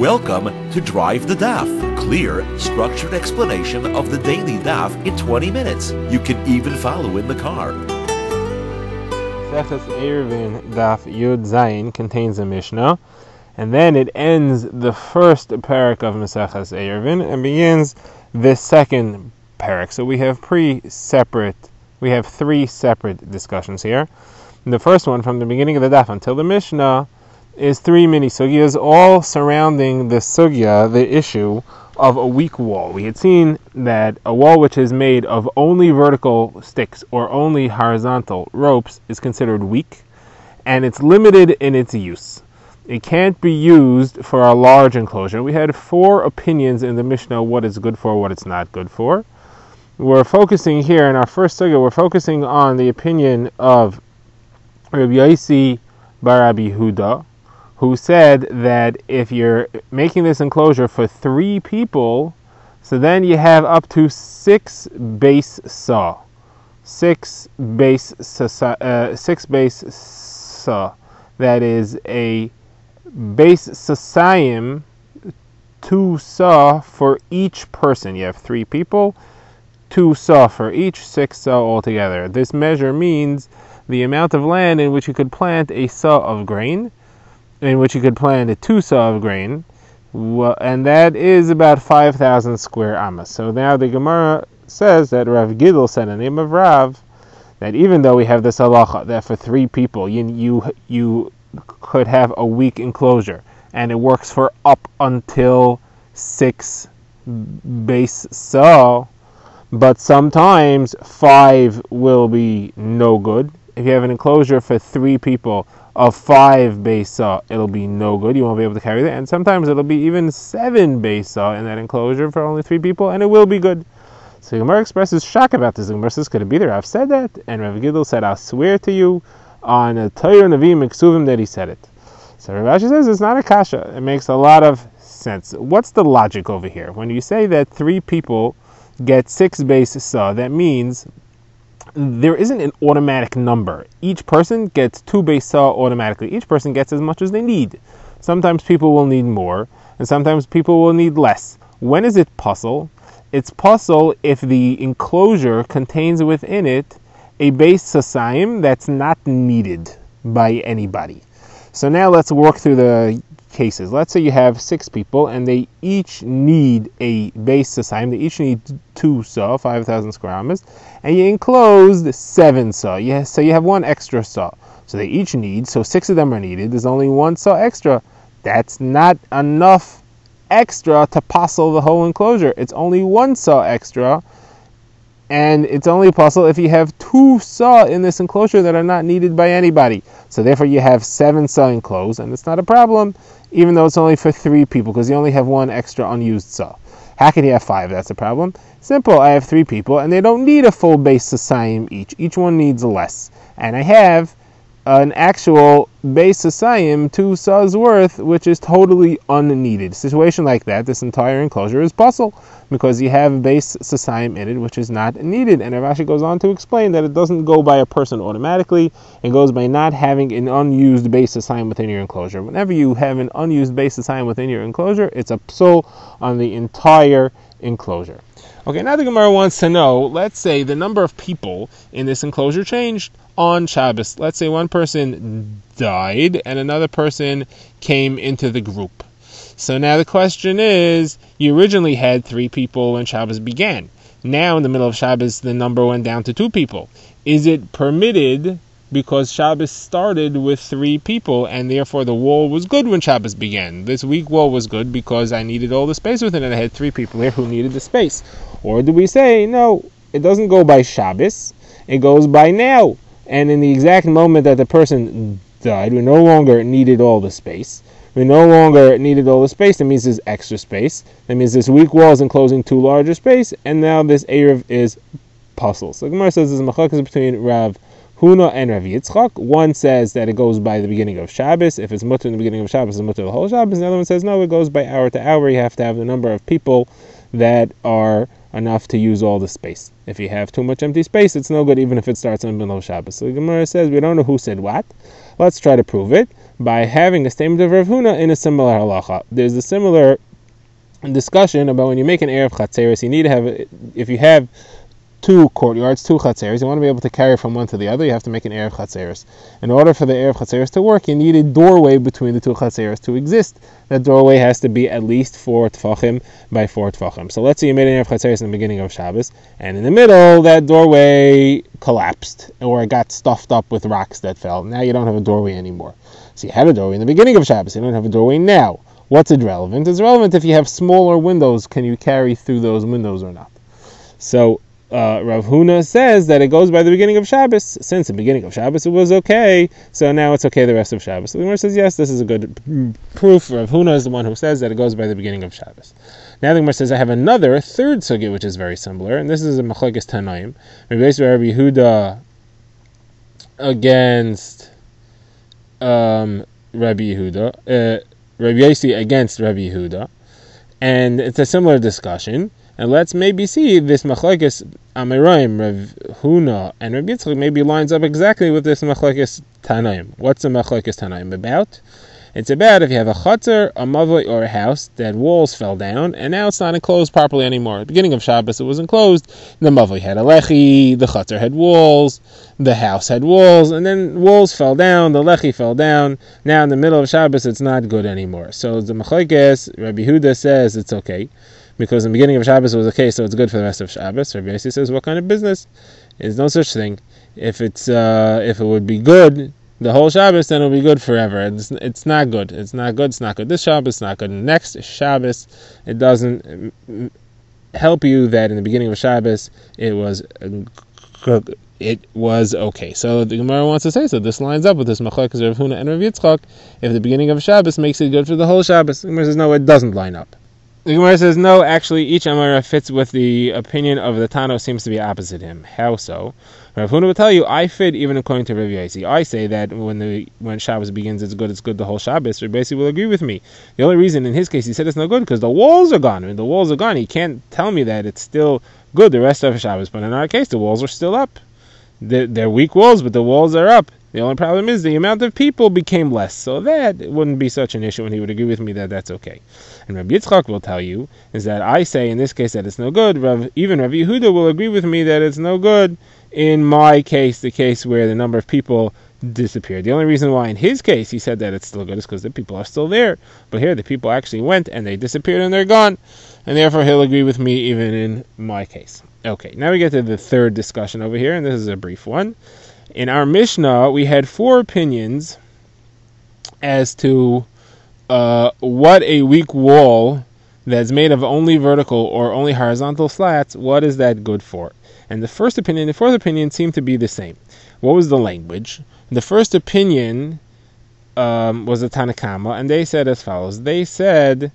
Welcome to Drive the Daf. Clear, structured explanation of the daily Daf in 20 minutes. You can even follow in the car. Seches Eruvin Daf Yud Zayin contains a Mishnah, and then it ends the first parak of Maseches Eruvin and begins the second parak. So we have pre-separate, we have three separate discussions here. the first one from the beginning of the Daf until the Mishnah is three mini sugyas, all surrounding the sugya, the issue of a weak wall. We had seen that a wall which is made of only vertical sticks or only horizontal ropes is considered weak, and it's limited in its use. It can't be used for a large enclosure. We had four opinions in the Mishnah what it's good for, what it's not good for. We're focusing here in our first sugya, we're focusing on the opinion of Rabbi Yossi Barabi Huda, who said that if you're making this enclosure for three people, so then you have up to six base saw, six base uh, six base saw. That is a beis sasayim, two saw for each person. You have three people, two saw for each, six saw altogether. This measure means the amount of land in which you could plant a saw of grain in which you could plant a two saw of grain, and that is about 5,000 square amas. So now the Gemara says that Rav Giddel said in the name of Rav that even though we have this halacha that for three people you, you, you could have a weak enclosure and it works for up until six base saw, but sometimes five will be no good. If you have an enclosure for three people, of five base saw, it'll be no good. You won't be able to carry that. And sometimes it'll be even seven base saw in that enclosure for only three people, and it will be good. So Gemara expresses shock about this. Gemara says, could it be there? I've said that. And Rav Giddel said, I'll swear to you on a Torah Navi Miksuvim that he said it. So Rav Ashi says it's not a kasha. It makes a lot of sense. What's the logic over here? When you say that three people get six base saw, that means there isn't an automatic number. Each person gets two base saw automatically. Each person gets as much as they need. Sometimes people will need more, and sometimes people will need less. When is it pasul? It's pasul if the enclosure contains within it a beis sasayim that's not needed by anybody. So now let's work through the cases. Let's say you have six people and they each need a beis sasayim. They each need two saw, 5,000 square amas, and you enclosed seven saw. Yeah, so you have one extra saw. So they each need, so six of them are needed. There's only one saw extra. That's not enough extra to puzzle the whole enclosure. It's only one saw extra and it's only possible if you have two saw in this enclosure that are not needed by anybody. So therefore you have seven saw enclosed, and it's not a problem, even though it's only for three people, because you only have one extra unused saw. How can you have five? That's a problem. Simple, I have three people, and they don't need a full base of sasayim each. Each one needs less. And I have an actual beis sasayim, two saws worth, which is totally unneeded. situation like that, this entire enclosure is pasul because you have beis sasayim in it, which is not needed. And Rav Ashi goes on to explain that it doesn't go by a person automatically. It goes by not having an unused beis sasayim within your enclosure. Whenever you have an unused beis sasayim within your enclosure, it's a psul on the entire enclosure. Okay, now the Gemara wants to know, let's say the number of people in this enclosure changed on Shabbos. Let's say one person died and another person came into the group. So now the question is, you originally had three people when Shabbos began. Now in the middle of Shabbos, the number went down to two people. Is it permitted because Shabbos started with three people and therefore the wall was good when Shabbos began? This weak wall was good because I needed all the space within it. and I had three people here who needed the space. Or do we say, no, it doesn't go by Shabbos, it goes by now and in the exact moment that the person died, we no longer needed all the space. We no longer needed all the space. That means there's extra space. That means this weak wall is enclosing two larger space, and now this Eruv is pasul. So Gemara says there's machlokes between Rav Huna and Rav Yitzchak. One says that it goes by the beginning of Shabbos. If it's mutar in the beginning of Shabbos, it's mutar the whole Shabbos. The other one says no, it goes by hour to hour. You have to have the number of people that are enough to use all the space. If you have too much empty space, it's no good even if it starts in the middle of Shabbos. So the Gemara says we don't know who said what. Let's try to prove it by having a statement of Rav Huna in a similar halacha. There's a similar discussion about when you make an Eruv Chatzeris, you need to have, if you have two courtyards, two chatzeres. You want to be able to carry from one to the other. You have to make an eruv chatzeres. In order for the eruv chatzeres to work, you need a doorway between the two chatzeres to exist. That doorway has to be at least four tfachim by four tfachim. So let's say you made an eruv chatzeres in the beginning of Shabbos, and in the middle that doorway collapsed or got stuffed up with rocks that fell. Now you don't have a doorway anymore. So you had a doorway in the beginning of Shabbos. You don't have a doorway now. What's it relevant? It's relevant if you have smaller windows. Can you carry through those windows or not? So uh, Rav Huna says that it goes by the beginning of Shabbos. Since the beginning of Shabbos it was okay, so now it's okay the rest of Shabbos. So the Gemara says yes, this is a good proof. Rav Huna is the one who says that it goes by the beginning of Shabbos. Now the Gemara says I have another third sugya which is very similar, and this is a machlekes Tanaim. Rabbi Yehuda against um, Rabbi Yehuda, uh, Rabbi Yossi against Rabbi Yehuda, and it's a similar discussion. And let's maybe see this machlekes Amoraim, Rav Huna, and Rav Yitzchak maybe lines up exactly with this machlekes Tanaim. What's a machlekes Tanaim about? It's about if you have a chutzner, a mavoi, or a house that walls fell down, and now it's not enclosed properly anymore. At the beginning of Shabbos, it was enclosed. The mavoi had a lechi, the chutzner had walls, the house had walls, and then walls fell down, the lechi fell down. Now in the middle of Shabbos, it's not good anymore. So the machlekes, Rabbi Huda says it's okay because in the beginning of Shabbos it was okay, so it's good for the rest of Shabbos. Rabbi Yossi says, what kind of business? There's no such thing. If it's uh, if it would be good the whole Shabbos, then it'll be good forever. It's, it's not good. It's not good. It's not good. This Shabbos, it's not good. Next Shabbos, it doesn't mm, help you that in the beginning of Shabbos it was it was okay. So the Gemara wants to say so. This lines up with this machlekes Rav Huna and Rav Yitzchak. If the beginning of Shabbos makes it good for the whole Shabbos, the Gemara says no, it doesn't line up. The Gemara says no. Actually, each Amara fits with the opinion of the Tano. Seems to be opposite him. How so? Rav Huna will tell you, I fit even according to Rav Yossi. I say that when the when Shabbos begins, it's good. It's good the whole Shabbos. Rav Yossi will agree with me. The only reason in his case he said it's no good because the walls are gone. Mean, the walls are gone. He can't tell me that it's still good the rest of Shabbos. But in our case, the walls are still up. They're, they're weak walls, but the walls are up. The only problem is the amount of people became less, so that wouldn't be such an issue, and he would agree with me that that's okay. And Rabbi Yitzchak will tell you is that I say in this case that it's no good. Rav, even Rabbi Yehuda will agree with me that it's no good. In my case, the case where the number of people disappeared. The only reason why in his case he said that it's still good is because the people are still there. But here the people actually went and they disappeared and they're gone, and therefore he'll agree with me even in my case. Okay, now we get to the third discussion over here, and this is a brief one. In our Mishnah, we had four opinions as to uh, what a weak wall that's made of only vertical or only horizontal slats, what is that good for? And the first opinion, and the fourth opinion seem to be the same. What was the language? The first opinion um, was the Tanna Kamma, and they said as follows. They said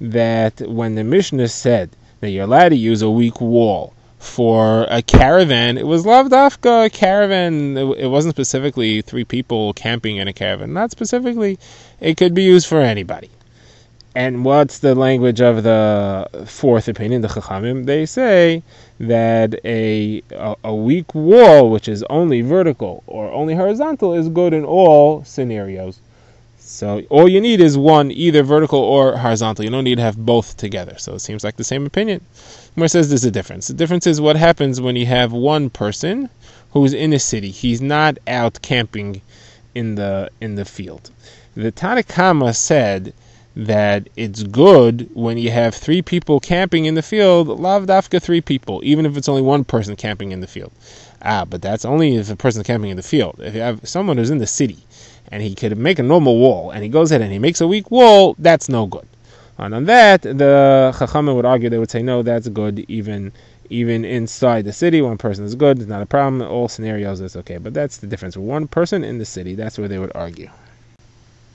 that when the Mishnah said that you're allowed to use a weak wall for a caravan. It was Lav dafka caravan. It wasn't specifically three people camping in a caravan. Not specifically. It could be used for anybody. And what's the language of the fourth opinion, the Chachamim? They say that a, a, a weak wall, which is only vertical or only horizontal, is good in all scenarios. So all you need is one, either vertical or horizontal. You don't need to have both together. So it seems like the same opinion. Where says there's a difference. The difference is what happens when you have one person who's in a city. He's not out camping in the in the field. The Tanna Kamma said that it's good when you have three people camping in the field, lav dafka three people, even if it's only one person camping in the field. Ah, but that's only if a person's camping in the field. If you have someone who's in the city and he could make a normal wall, and he goes ahead and he makes a weak wall, that's no good. And on that, the Chachamim would argue, they would say, no, that's good even even inside the city. One person is good, it's not a problem. All scenarios, it's okay. But that's the difference. One person in the city, that's where they would argue.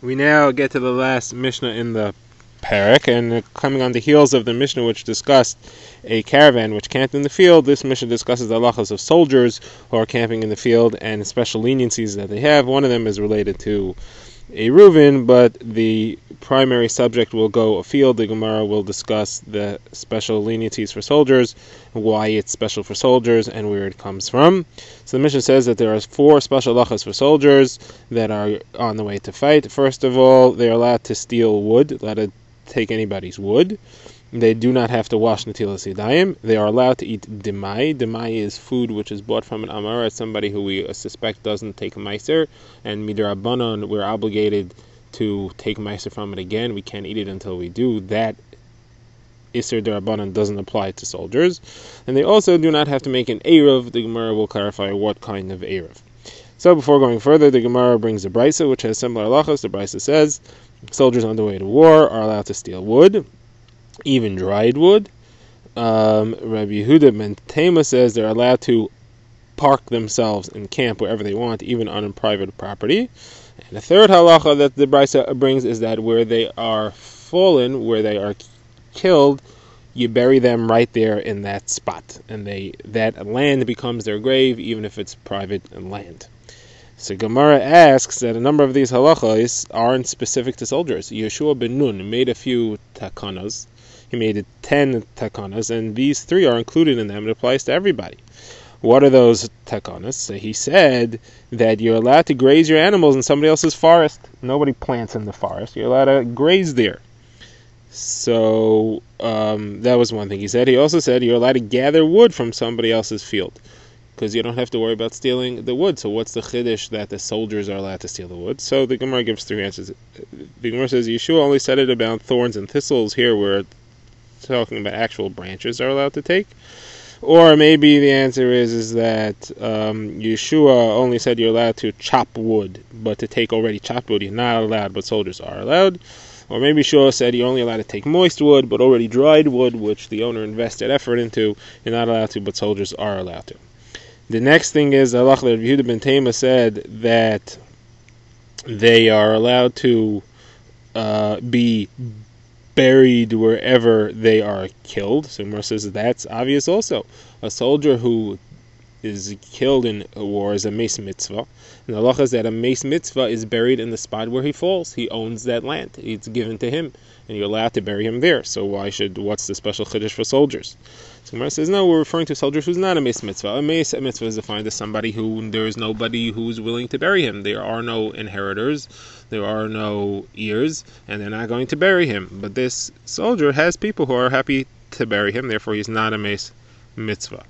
We now get to the last Mishnah in the parak, and coming on the heels of the Mishnah which discussed a caravan which camped in the field, this Mishnah discusses the halachas of soldiers who are camping in the field and special leniencies that they have. One of them is related to a Reuven, but the primary subject will go afield. The Gemara will discuss the special leniencies for soldiers, why it's special for soldiers, and where it comes from. So the Mishnah says that there are four special lachas for soldiers that are on the way to fight. First of all, they are allowed to steal wood, allowed to take anybody's wood. They do not have to wash Netilas Yadayim. They are allowed to eat Demai. Demai is food which is bought from an Amara, somebody who we suspect doesn't take a Meiser. And Midrabanon, we're obligated to take Meiser from it again. We can't eat it until we do. That Isser Darabanan doesn't apply to soldiers. And they also do not have to make an Eruv. The Gemara will clarify what kind of Erev. So before going further, the Gemara brings a brisa which has similar halachas. The brisa says soldiers on the way to war are allowed to steal wood even dried wood. Um, Rabbi Yehuda ben Tema says they're allowed to park themselves and camp wherever they want, even on private property. And the third halacha that the Brisa brings is that where they are fallen, where they are killed, you bury them right there in that spot, and they that land becomes their grave, even if it's private land. So Gemara asks that a number of these halachas aren't specific to soldiers. Yehoshua ben Nun made a few takanas he made 10 takanas, and these three are included in them. It applies to everybody. What are those takanas? So he said that you're allowed to graze your animals in somebody else's forest. Nobody plants in the forest. You're allowed to graze there. So um, that was one thing he said. He also said you're allowed to gather wood from somebody else's field because you don't have to worry about stealing the wood. So what's the chiddush that the soldiers are allowed to steal the wood? So the Gemara gives three answers. The Gemara says Yehoshua only said it about thorns and thistles here, we're talking about actual branches are allowed to take. Or maybe the answer is is that um, Yehoshua only said you're allowed to chop wood, but to take already chopped wood you're not allowed, but soldiers are allowed. Or maybe Yehoshua said you're only allowed to take moist wood, but already dried wood, which the owner invested effort into, you're not allowed to, but soldiers are allowed to. The next thing is Allah Yehuda ben Tema said that they are allowed to uh, be buried wherever they are killed. So Gemara says that's obvious also. A soldier who is killed in a war is a meis mitzvah. And the halacha is that a meis mitzvah is buried in the spot where he falls. He owns that land. It's given to him, and you're allowed to bury him there. So why should what's the special chiddush for soldiers? So Gemara says no, we're referring to soldiers who's not a meis mitzvah. A meis mitzvah is defined as somebody who there is nobody who's willing to bury him. There are no inheritors there are no ears, and they're not going to bury him. But this soldier has people who are happy to bury him, therefore he's not a meis mitzvah.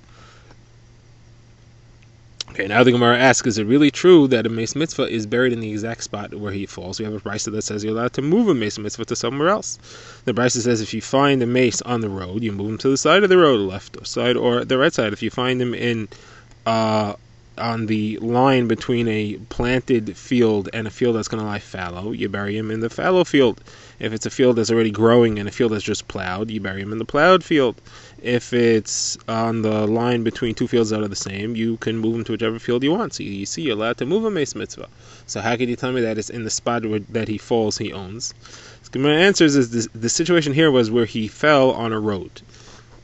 Okay, now the Gemara asks, is it really true that a meis mitzvah is buried in the exact spot where he falls? We have a brisa that says you're allowed to move a meis mitzvah to somewhere else. The brisa says if you find a meis on the road, you move him to the side of the road, left side or the right side. If you find him in uh, on the line between a planted field and a field that's going to lie fallow, you bury him in the fallow field. If it's a field that's already growing and a field that's just plowed, you bury him in the plowed field. If it's on the line between two fields that are the same, you can move him to whichever field you want. So you, see, you're allowed to move him a meis mitzvah. So how can you tell me that it's in the spot where, that he falls, he owns? So my answers is this, the situation here was where he fell on a road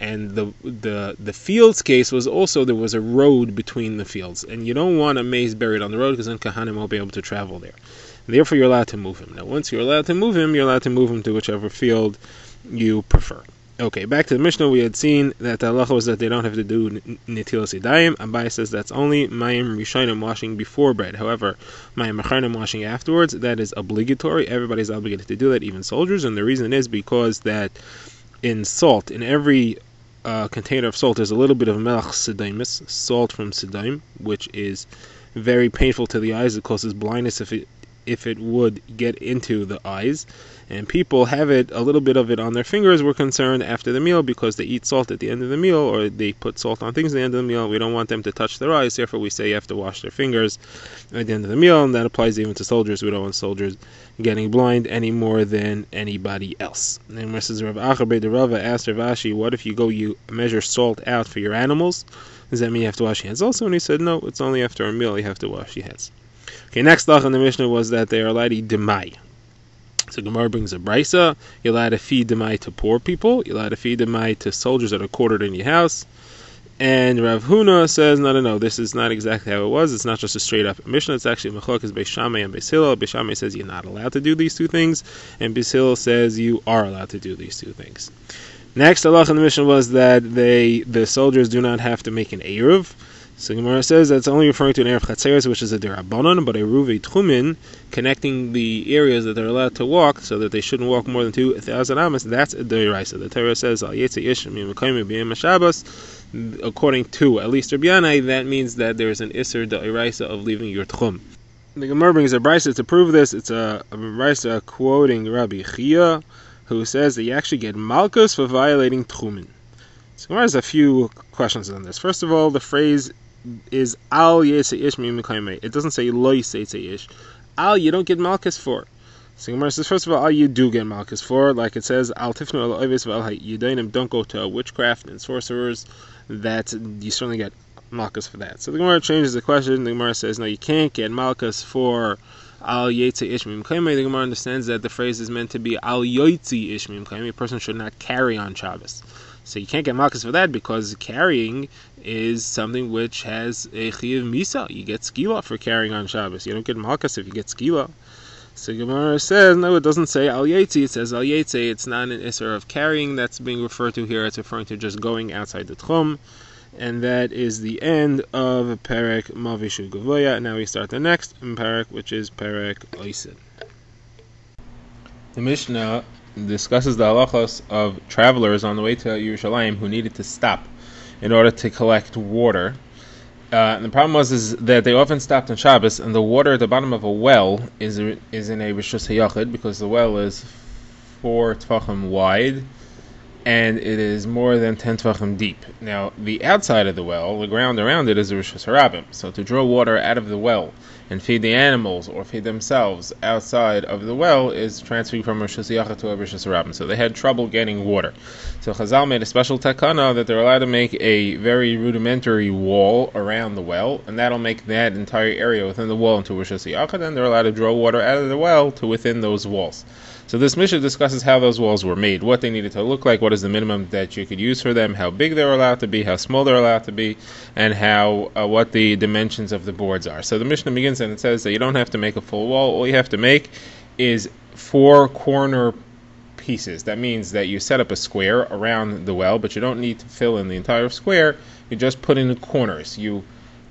and the the the fields case was also there was a road between the fields, and you don't want a meis buried on the road because then kahanim won't be able to travel there. And therefore, you're allowed to move him. Now, once you're allowed to move him, you're allowed to move him to whichever field you prefer. Okay, back to the Mishnah. We had seen that the halacha was that they don't have to do netilas yadayim. Abaye says that's only mayim rishonim washing before bread. However, mayim acharonim washing afterwards, that is obligatory. Everybody's obligated to do that, even soldiers. And the reason is because that in salt, in every uh, container of salt, there's a little bit of melach sidimus, salt from sidim, which is very painful to the eyes. It causes blindness if it if it would get into the eyes. And people have it, a little bit of it on their fingers. We're concerned after the meal because they eat salt at the end of the meal or they put salt on things at the end of the meal. We don't want them to touch their eyes. Therefore, we say you have to wash their fingers at the end of the meal. And that applies even to soldiers. We don't want soldiers getting blind any more than anybody else. And Mrs. Rav Acha brei d'Rava asked Rav Ashi, what if you go, you measure salt out for your animals? Does that mean you have to wash your hands also? And he said, no, it's only after a meal you have to wash your hands. Okay, next law in the Mishnah was that they are eat demai. So Gemara brings a brisa. You're allowed to feed demai to poor people. You're allowed to feed demai to soldiers that are quartered in your house. And Rav Huna says, no, no, no, this is not exactly how it was. It's not just a straight up Mishnah. It's actually Machlokes Beishamay and Beis Hillel. Beis Shammai says you're not allowed to do these two things, and Beis Hillel says you are allowed to do these two things. Next, Allah in the Mishnah was that they the soldiers do not have to make an Eruv. So Gemara says that's only referring to an Eruv Chatzeres, which is a Derabanan, but Eruv Tchumin, connecting the areas that they're allowed to walk so that they shouldn't walk more than 2,000 amas, that's a Deraisa. The Torah says, according to at least Rabbi Yanai, that means that there's an Isser Deraisa of leaving your Tchum. The Gemara brings a Brisa to prove this. It's a, a Brisa quoting Rabbi Chiya, who says that you actually get Malchus for violating Tchumin. So Gemara has a few questions on this. First of all, the phrase is al yese ish It doesn't say lo yese ish. Al you don't get malchus for. So Gemara says first of all, al you do get malchus for, like it says al tifnu al oives val yudainim. Don't go to witchcraft and sorcerers. That you certainly get malchus for that. So the Gemara changes the question. The Gemara says no, you can't get malchus for al yetze ishmim kaimei. The Gemara understands that the phrase is meant to be al yoitzi ishmim kaimei. A person should not carry on Shabbos. So you can't get malchus for that because carrying is something which has a chiv misa. You get skila for carrying on Shabbos. You don't get malchus if you get skila. So Gemara says no, it doesn't say al yetzi. It says al yetzi. It's not an isser of carrying that's being referred to here. It's referring to just going outside the tchum. And that is the end of Perek Mavoi Shehu Gavoah. Now we start the next Perek, which is Perek Oisin. The Mishnah discusses the halachos of travelers on the way to Yerushalayim who needed to stop in order to collect water. Uh, and the problem was is that they often stopped on Shabbos, and the water at the bottom of a well is is in a rishus hayachid because the well is four tefachim wide and it is more than 10 tefachim deep. Now, the outside of the well, the ground around it, is a Rishus Harabim. So to draw water out of the well and feed the animals or feed themselves outside of the well is transferring from a Rishus to a Rishus Harabim. So they had trouble getting water. So Chazal made a special takana that they're allowed to make a very rudimentary wall around the well, and that'll make that entire area within the wall into Rishus Yachah, and they're allowed to draw water out of the well to within those walls. So this Mishnah discusses how those walls were made, what they needed to look like, what is the minimum that you could use for them, how big they're allowed to be, how small they're allowed to be, and how uh, what the dimensions of the boards are. So the Mishnah begins and it says that you don't have to make a full wall. All you have to make is four corner pieces. That means that you set up a square around the well, but you don't need to fill in the entire square. You just put in the corners. You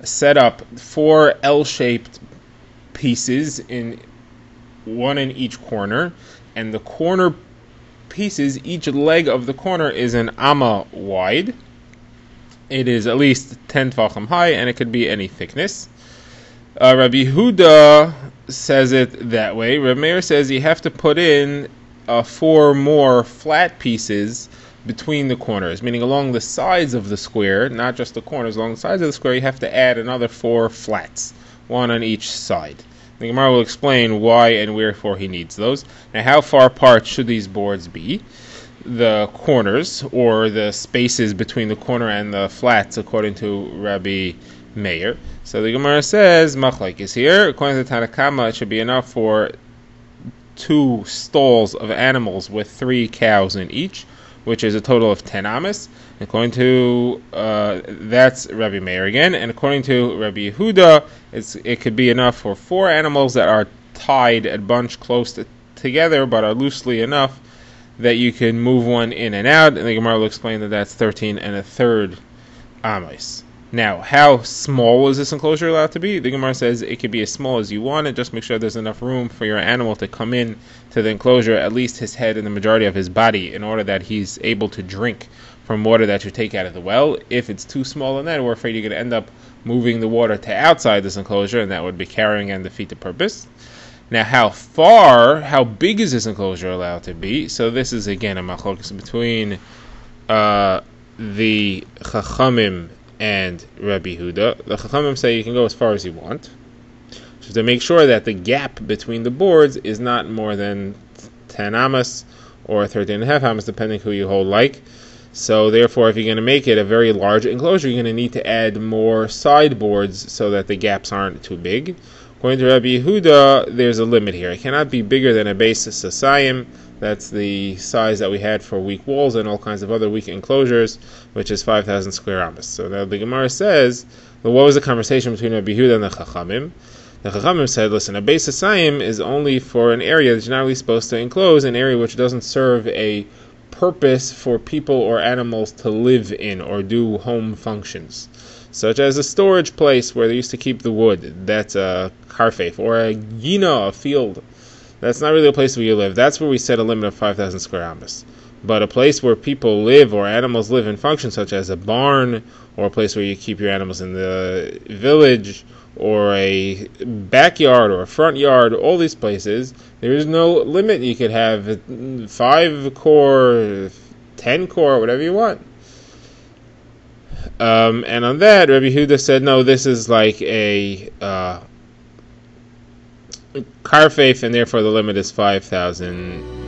set up four L-shaped pieces in one in each corner and the corner pieces, each leg of the corner is an amma wide. It is at least 10 tefachim high, and it could be any thickness. Uh, Rabbi Huda says it that way. Rabbi Meir says you have to put in uh, four more flat pieces between the corners, meaning along the sides of the square, not just the corners, along the sides of the square, you have to add another four flats, one on each side. The Gemara will explain why and wherefore he needs those. Now, how far apart should these boards be? The corners, or the spaces between the corner and the flats, according to Rabbi Meir. So the Gemara says, Machlaik is here. According to Tanna Kamma, it should be enough for two stalls of animals with three cows in each, which is a total of 10 amas. According to uh, that's Rabbi Meir again, and according to Rabbi Yehuda, it's it could be enough for four animals that are tied at bunch close to, together but are loosely enough that you can move one in and out. And the Gemara will explain that that's 13 and a third amos. Now, how small is this enclosure allowed to be? The Gemara says it could be as small as you want it. Just make sure there's enough room for your animal to come in to the enclosure, at least his head and the majority of his body, in order that he's able to drink from water that you take out of the well. If it's too small than that, we're afraid you're going to end up moving the water to outside this enclosure, and that would be carrying and defeat the purpose. Now, how far, how big is this enclosure allowed to be? So this is again a machlokes between uh, the chachamim and Rabbi Huda. The chachamim say you can go as far as you want. So to make sure that the gap between the boards is not more than 10 amas or 13 and a half amas, depending who you hold like. So therefore, if you're going to make it a very large enclosure, you're going to need to add more sideboards so that the gaps aren't too big. According to Rabbi Yehuda, there's a limit here. It cannot be bigger than a beis sasayim. That's the size that we had for weak walls and all kinds of other weak enclosures, which is 5,000 square amas. So now the Gemara says, well, what was the conversation between Rabbi Yehuda and the Chachamim? The Chachamim said, listen, a base of is only for an area that you're not really supposed to enclose, an area which doesn't serve a purpose for people or animals to live in or do home functions, such as a storage place where they used to keep the wood. That's a karfef or a gina, a field. That's not really a place where you live. That's where we set a limit of 5,000 square amas. But a place where people live or animals live in function, such as a barn or a place where you keep your animals in the village or a backyard or a front yard, all these places, there is no limit. You could have five kor, ten kor, whatever you want. Um, and on that, Rabbi Huda said, no, this is like a uh, karfef, and therefore the limit is 5,000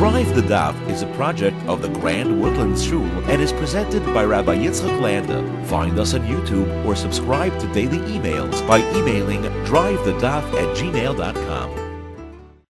Drive the Daf is a project of the Grand Woodlands Shul and is presented by Rabbi Yitzchak Landa. Find us on YouTube or subscribe to daily emails by emailing drivethedaf at gmail.com.